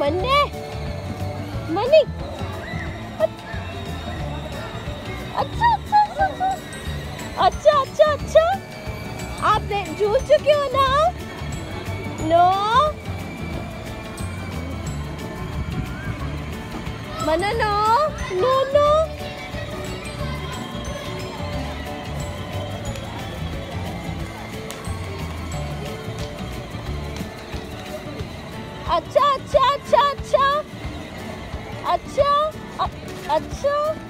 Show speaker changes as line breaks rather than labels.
Monday. Monday. झूल चुके हो ना? नो? मनो नो? No no? अच्छा अच्छा अच्छा अच्छा। अच्छा अच्छा।